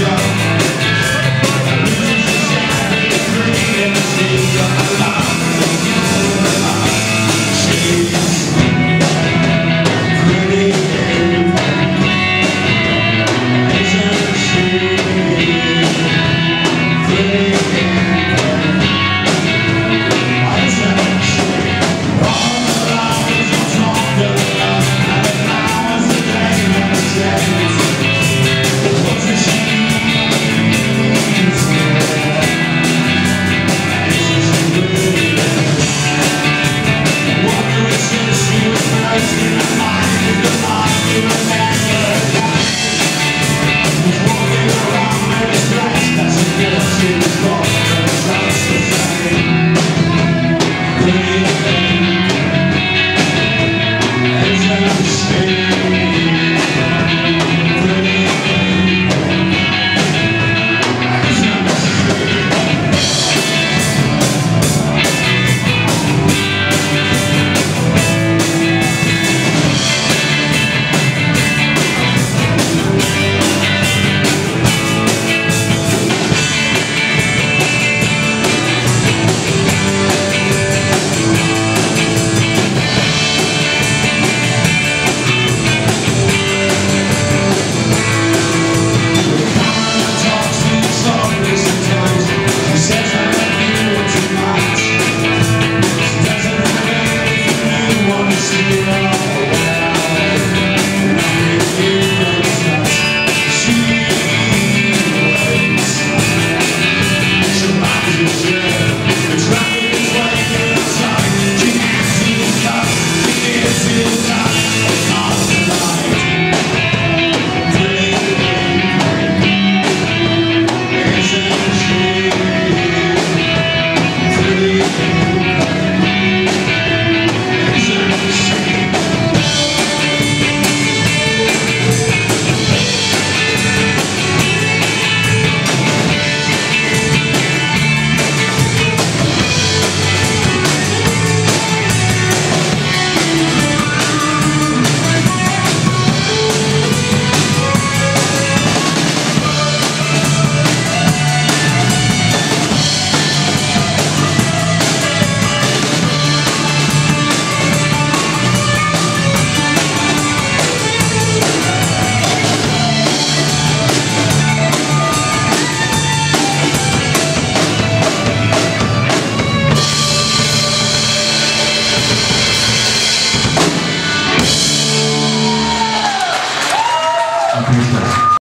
show